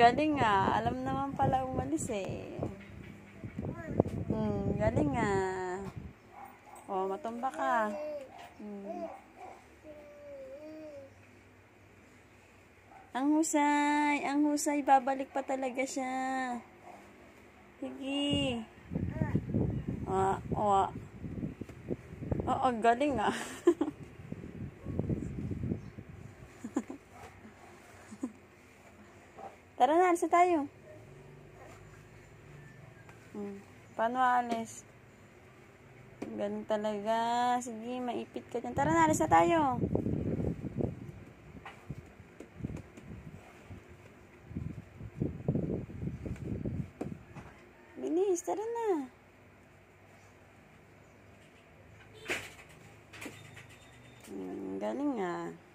Galing nga. Alam naman pala umalis eh. Hmm, galing nga. Oh, matumba ka. Hmm. Ang husay, ang husay, babalik pa talaga siya. Sige. Ah, oh. Oo, galing ah. Tara na, alis na tayo. Hmm. Paano aalis? Ganun talaga. Sige, maipit ka dyan. Tara na, alis na tayo. Bilis, tara na. Hmm, galing ah.